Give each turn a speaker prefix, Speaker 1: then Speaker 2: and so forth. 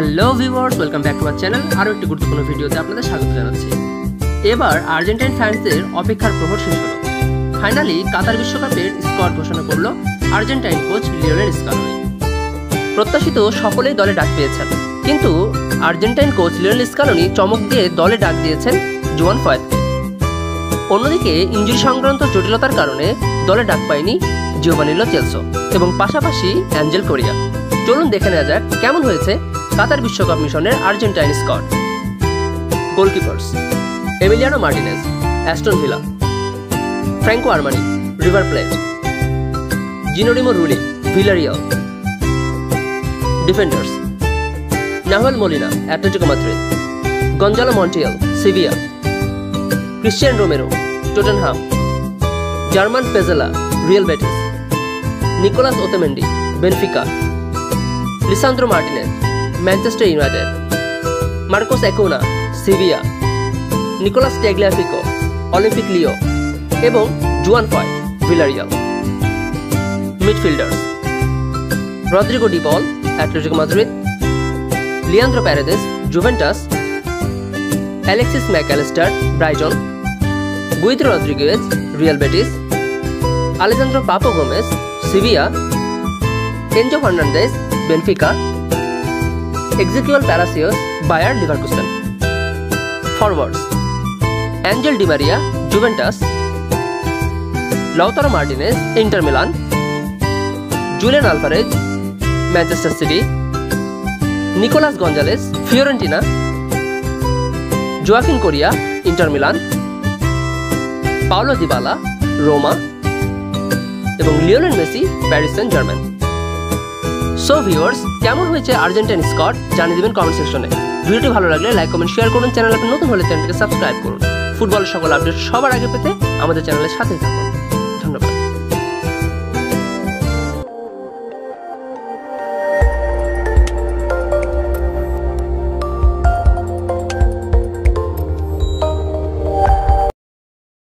Speaker 1: Hello viewers, welcome back to our channel. আরও একটি গুরুত্বপূর্ণ ভিডিওতে আপনাদের স্বাগত জানাচ্ছি। এবার আর্জেন্টাইন ফ্যান্সদের অপেক্ষার প্রহর শেষ হলো। ফাইনালি কাতার বিশ্বকাপের স্কোয়াড ঘোষণা করল আর্জেন্টাইন কোচ লিওনেল স্কালোনি প্রত্যাশিত সকলেই দলে ডাক পেয়েছেন। কিন্তু আর্জেন্টাইন কোচ লিওনেল স্কালোনি চমক দিয়ে দলে ডাক দিয়েছেন জোয়ান ফয়েদকে। অন্যদিকে, ইঞ্জুরি সংক্রান্ত জটিলতার কারণে দলে ডাক পায়নি জিওভানিলো চেলসো এবং পাশাপাশি অ্যাঞ্জেল কোরিয়া চলুন দেখে নেওয়া যাক কেমন হয়েছে কাতার বিশ্বকাপ মিশনের Argentine squad goalkeepers, Emiliano Martinez, Aston Villa, Franco Armani, River Plate, Geronimo Rulli, Villarreal, defenders, Nahuel Molina, Atletico Madrid, Gonzalo Montiel, Sevilla, Cristian Romero, Tottenham, German Pezzella, Real Betis, Nicolas Otamendi, Benfica, Lisandro Martinez Manchester United Marcos Acuna Sevilla Nicolas Tagliafico Olympique Lyon এবং Juan Foyth Villarreal midfielders Rodrigo De Paul Atletico Madrid Leandro Paredes Juventus Alexis Mac Allister Brighton Guido Rodriguez Real Betis Alejandro Papu Gomez Sevilla Enzo Fernandez Benfica Exequiel Palacios Bayer Leverkusen forwards Angel Di Maria Juventus Lautaro Martinez Inter Milan Julian Alvarez Manchester City Nicolas Gonzalez Fiorentina Joaquin Correa Inter Milan Paulo Dybala Roma এবং Lionel Messi Paris Saint Germain so viewers কেমন হয়েছে Argentine Scott জানিয়ে দেবেন comment সেকশনে ভিডিওটি ভালো লাগলে like comment share করুন। চ্যানেল নতুন হলে চ্যানেলটিকে সাবস্ক্রাইব করুন। ফুটবলের সকল আপডেট সবার আগে পেতে আমাদের চ্যানেলের সাথেই থাকুন।